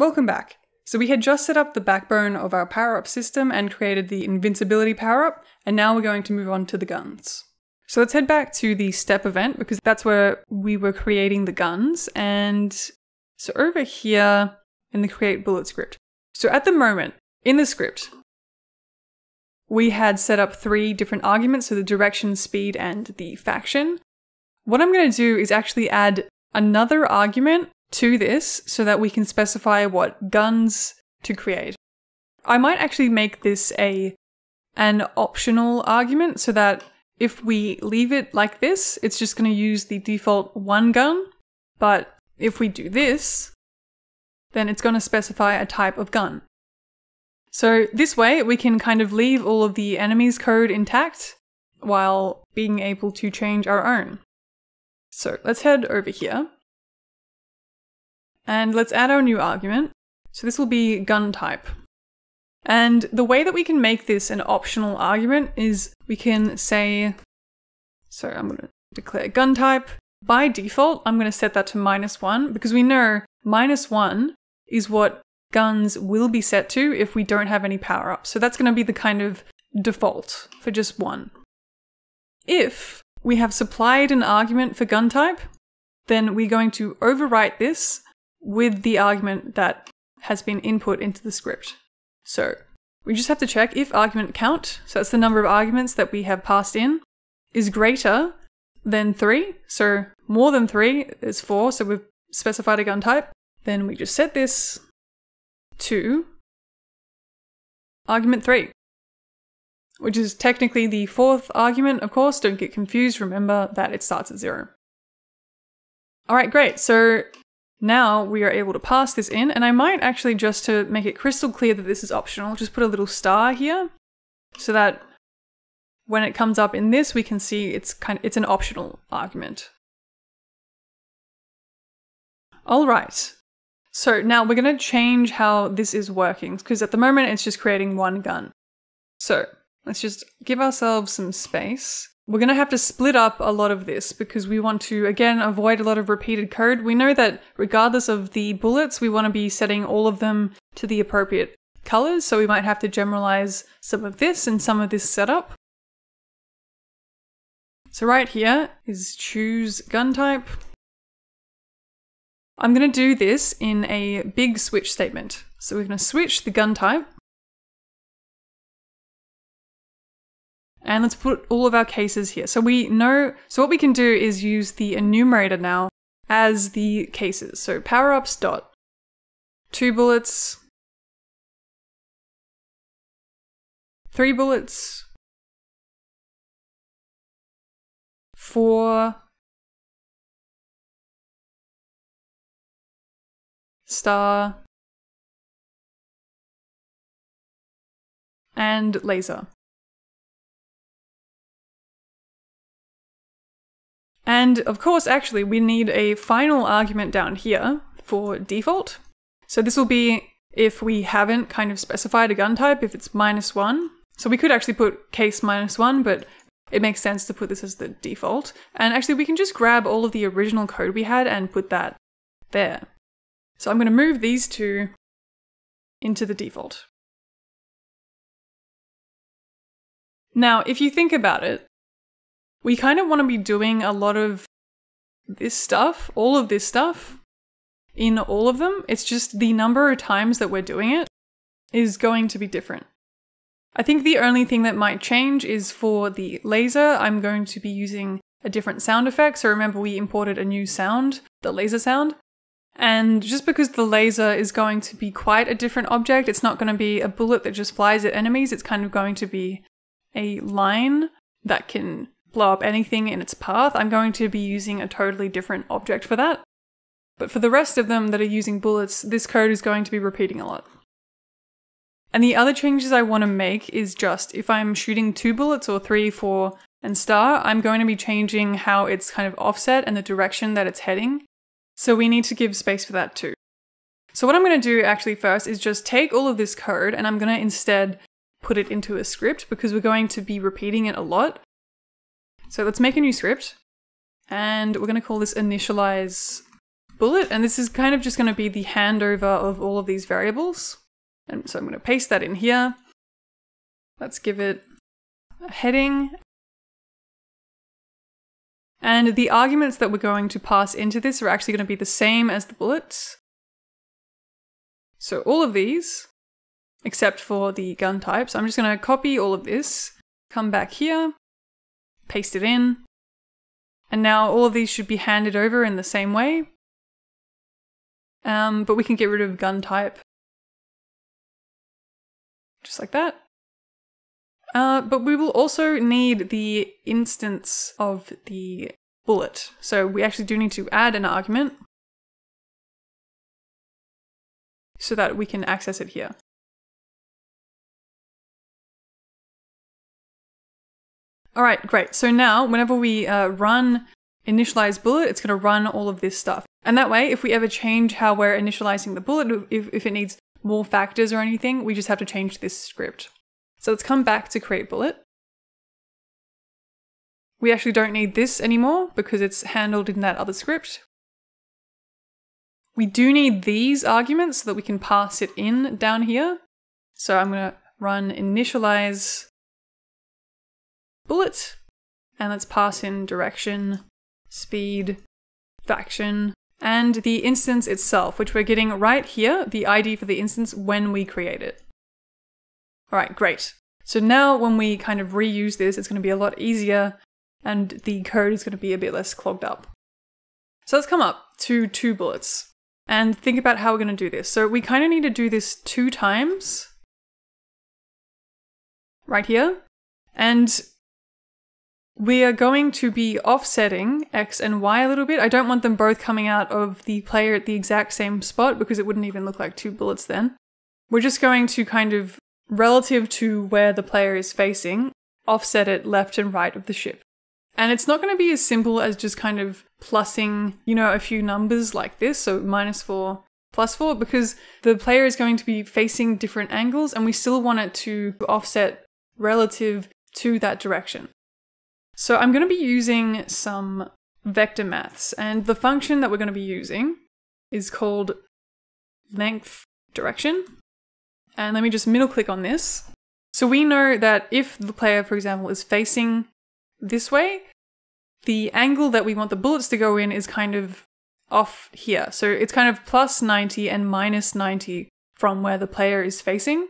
Welcome back. So we had just set up the backbone of our power-up system and created the invincibility power-up, and now we're going to move on to the guns. So let's head back to the step event because that's where we were creating the guns. And so over here in the create bullet script. So at the moment in the script, we had set up three different arguments. So the direction, speed, and the faction. What I'm going to do is actually add another argument to this so that we can specify what guns to create. I might actually make this a an optional argument so that if we leave it like this, it's just going to use the default one gun. But if we do this, then it's going to specify a type of gun. So this way we can kind of leave all of the enemy's code intact while being able to change our own. So let's head over here and let's add our new argument. So this will be gun type. And the way that we can make this an optional argument is we can say, so I'm going to declare gun type. By default, I'm going to set that to minus one because we know minus one is what guns will be set to if we don't have any power ups. So that's going to be the kind of default for just one. If we have supplied an argument for gun type, then we're going to overwrite this with the argument that has been input into the script. So we just have to check if argument count, so that's the number of arguments that we have passed in, is greater than three. So more than three is four, so we've specified a gun type. Then we just set this to argument three, which is technically the fourth argument, of course. Don't get confused. Remember that it starts at zero. All right, great. So now we are able to pass this in, and I might actually just to make it crystal clear that this is optional, just put a little star here so that when it comes up in this, we can see it's kind of, it's an optional argument. All right. So now we're going to change how this is working because at the moment it's just creating one gun. So let's just give ourselves some space we're going to have to split up a lot of this because we want to, again, avoid a lot of repeated code. We know that regardless of the bullets, we want to be setting all of them to the appropriate colors. So we might have to generalize some of this and some of this setup. So right here is choose gun type. I'm going to do this in a big switch statement. So we're going to switch the gun type And let's put all of our cases here. So we know, so what we can do is use the enumerator now as the cases. So power ups dot two bullets, three bullets, four, star, and laser. And of course, actually, we need a final argument down here for default. So this will be if we haven't kind of specified a gun type, if it's minus one. So we could actually put case minus one, but it makes sense to put this as the default. And actually, we can just grab all of the original code we had and put that there. So I'm going to move these two into the default. Now, if you think about it, we kind of want to be doing a lot of this stuff, all of this stuff, in all of them. It's just the number of times that we're doing it is going to be different. I think the only thing that might change is for the laser, I'm going to be using a different sound effect. So remember, we imported a new sound, the laser sound. And just because the laser is going to be quite a different object, it's not going to be a bullet that just flies at enemies, it's kind of going to be a line that can blow up anything in its path, I'm going to be using a totally different object for that. But for the rest of them that are using bullets, this code is going to be repeating a lot. And the other changes I want to make is just if I'm shooting two bullets or three, four, and star, I'm going to be changing how it's kind of offset and the direction that it's heading. So we need to give space for that too. So what I'm going to do actually first is just take all of this code and I'm going to instead put it into a script because we're going to be repeating it a lot. So let's make a new script and we're going to call this initialize bullet, and this is kind of just going to be the handover of all of these variables. And so I'm going to paste that in here. Let's give it a heading. And the arguments that we're going to pass into this are actually going to be the same as the bullets. So all of these, except for the gun type. So I'm just going to copy all of this, come back here, paste it in, and now all of these should be handed over in the same way. Um, but we can get rid of gun type. Just like that. Uh, but we will also need the instance of the bullet. So we actually do need to add an argument so that we can access it here. All right, great. So now whenever we uh, run initialize bullet, it's going to run all of this stuff. And that way, if we ever change how we're initializing the bullet, if, if it needs more factors or anything, we just have to change this script. So let's come back to create bullet. We actually don't need this anymore because it's handled in that other script. We do need these arguments so that we can pass it in down here. So I'm going to run initialize bullet and let's pass in direction, speed, faction, and the instance itself, which we're getting right here, the ID for the instance when we create it. All right, great. So now when we kind of reuse this, it's going to be a lot easier and the code is going to be a bit less clogged up. So let's come up to two bullets and think about how we're going to do this. So we kind of need to do this two times right here. And we are going to be offsetting X and Y a little bit. I don't want them both coming out of the player at the exact same spot because it wouldn't even look like two bullets then. We're just going to kind of, relative to where the player is facing, offset it left and right of the ship. And it's not going to be as simple as just kind of plussing, you know, a few numbers like this, so minus four, plus four, because the player is going to be facing different angles and we still want it to offset relative to that direction. So I'm going to be using some vector maths, and the function that we're going to be using is called length direction. And let me just middle click on this. So we know that if the player, for example, is facing this way, the angle that we want the bullets to go in is kind of off here. So it's kind of plus 90 and minus 90 from where the player is facing.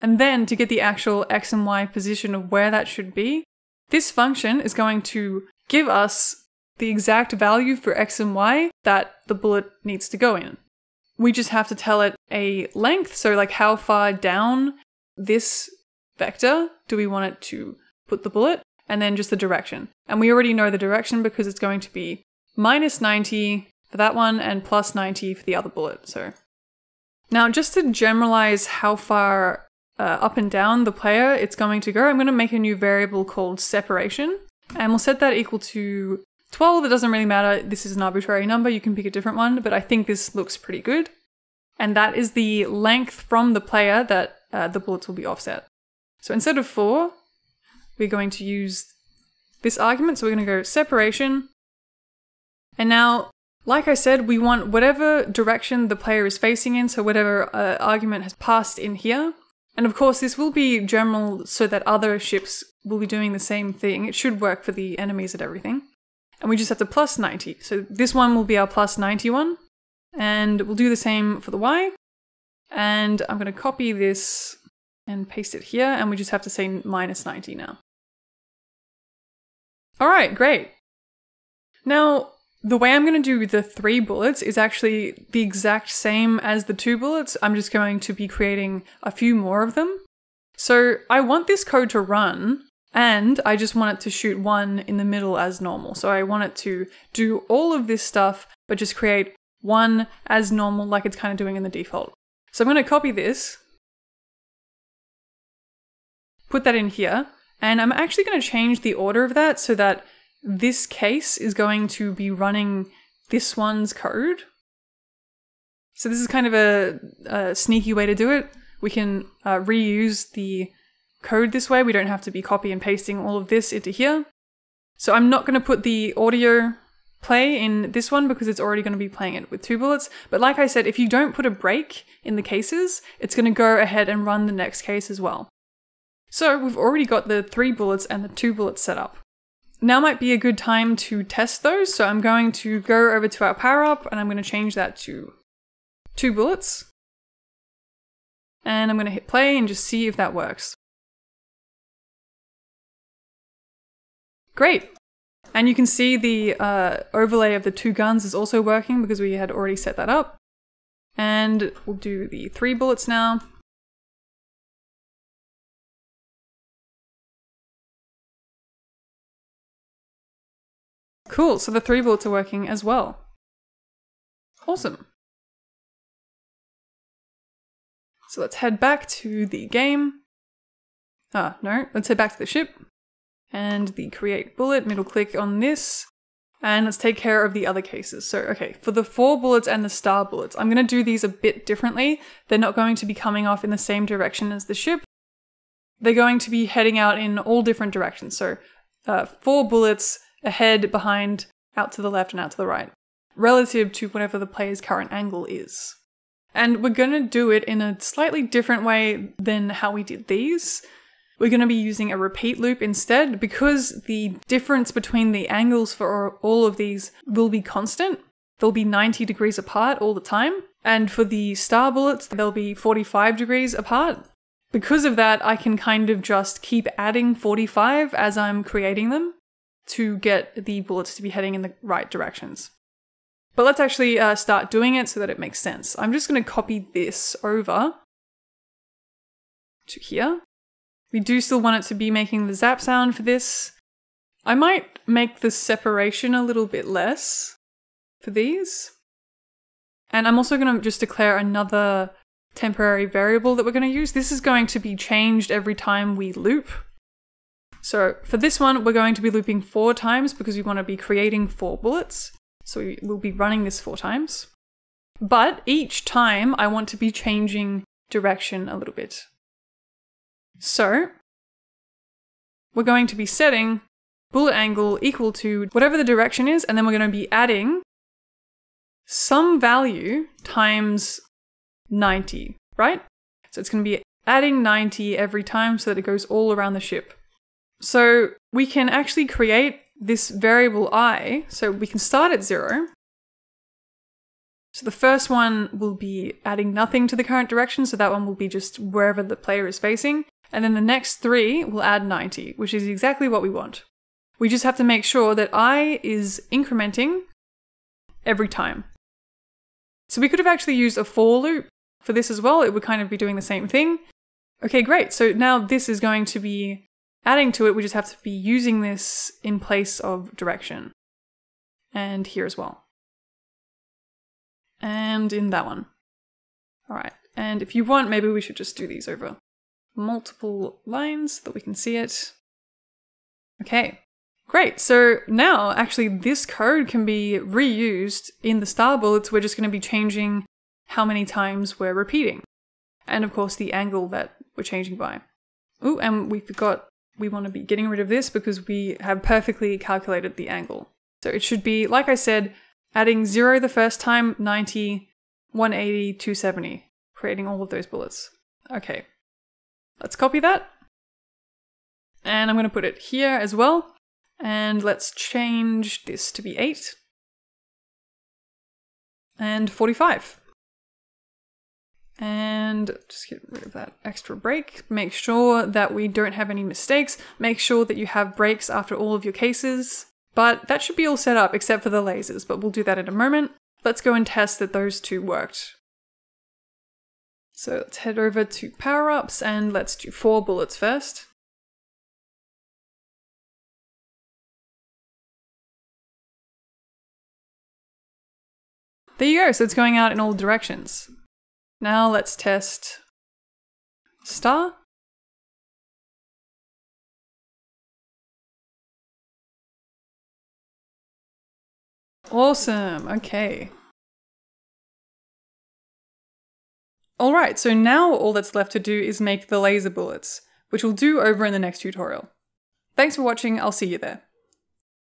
And then to get the actual x and y position of where that should be, this function is going to give us the exact value for x and y that the bullet needs to go in. We just have to tell it a length, so like how far down this vector do we want it to put the bullet, and then just the direction. And we already know the direction because it's going to be minus 90 for that one and plus 90 for the other bullet. So now just to generalize how far uh, up and down the player it's going to go, I'm going to make a new variable called separation. And we'll set that equal to 12. It doesn't really matter. This is an arbitrary number. You can pick a different one, but I think this looks pretty good. And that is the length from the player that uh, the bullets will be offset. So instead of 4, we're going to use this argument. So we're going to go separation. And now, like I said, we want whatever direction the player is facing in, so whatever uh, argument has passed in here, and of course, this will be general so that other ships will be doing the same thing. It should work for the enemies and everything. And we just have to plus 90. So this one will be our plus 91. And we'll do the same for the Y. And I'm going to copy this and paste it here. And we just have to say minus 90 now. All right, great. Now, the way I'm going to do the three bullets is actually the exact same as the two bullets. I'm just going to be creating a few more of them. So I want this code to run and I just want it to shoot one in the middle as normal. So I want it to do all of this stuff, but just create one as normal like it's kind of doing in the default. So I'm going to copy this, put that in here, and I'm actually going to change the order of that so that this case is going to be running this one's code. So this is kind of a, a sneaky way to do it. We can uh, reuse the code this way. We don't have to be copy and pasting all of this into here. So I'm not going to put the audio play in this one because it's already going to be playing it with two bullets. But like I said, if you don't put a break in the cases, it's going to go ahead and run the next case as well. So we've already got the three bullets and the two bullets set up. Now might be a good time to test those, so I'm going to go over to our power up and I'm going to change that to two bullets. And I'm going to hit play and just see if that works. Great. And you can see the uh, overlay of the two guns is also working because we had already set that up. And we'll do the three bullets now. Cool, so the three bullets are working as well. Awesome. So let's head back to the game. Ah, no, let's head back to the ship and the create bullet, middle click on this, and let's take care of the other cases. So, okay, for the four bullets and the star bullets, I'm going to do these a bit differently. They're not going to be coming off in the same direction as the ship. They're going to be heading out in all different directions. So, uh, four bullets ahead, behind, out to the left, and out to the right, relative to whatever the player's current angle is. And we're going to do it in a slightly different way than how we did these. We're going to be using a repeat loop instead because the difference between the angles for all of these will be constant. They'll be 90 degrees apart all the time. And for the star bullets, they'll be 45 degrees apart. Because of that, I can kind of just keep adding 45 as I'm creating them to get the bullets to be heading in the right directions. But let's actually uh, start doing it so that it makes sense. I'm just going to copy this over to here. We do still want it to be making the zap sound for this. I might make the separation a little bit less for these. And I'm also going to just declare another temporary variable that we're going to use. This is going to be changed every time we loop. So for this one, we're going to be looping four times because we want to be creating four bullets. So we will be running this four times. But each time I want to be changing direction a little bit. So we're going to be setting bullet angle equal to whatever the direction is, and then we're going to be adding some value times 90, right? So it's going to be adding 90 every time so that it goes all around the ship. So we can actually create this variable i, so we can start at zero. So the first one will be adding nothing to the current direction, so that one will be just wherever the player is facing. And then the next three will add 90, which is exactly what we want. We just have to make sure that i is incrementing every time. So we could have actually used a for loop for this as well. It would kind of be doing the same thing. Okay, great. So now this is going to be adding to it. We just have to be using this in place of direction. And here as well. And in that one. All right. And if you want, maybe we should just do these over multiple lines so that we can see it. Okay, great. So now actually this code can be reused in the star bullets. We're just going to be changing how many times we're repeating. And of course the angle that we're changing by. Oh, and we forgot we want to be getting rid of this because we have perfectly calculated the angle. So it should be, like I said, adding 0 the first time, 90, 180, 270, creating all of those bullets. Okay, let's copy that. And I'm going to put it here as well. And let's change this to be 8. And 45 and just get rid of that extra break. Make sure that we don't have any mistakes. Make sure that you have breaks after all of your cases. But that should be all set up except for the lasers, but we'll do that in a moment. Let's go and test that those two worked. So let's head over to power-ups and let's do four bullets first. There you go, so it's going out in all directions. Now let's test star. Awesome, okay. Alright, so now all that's left to do is make the laser bullets, which we'll do over in the next tutorial. Thanks for watching, I'll see you there.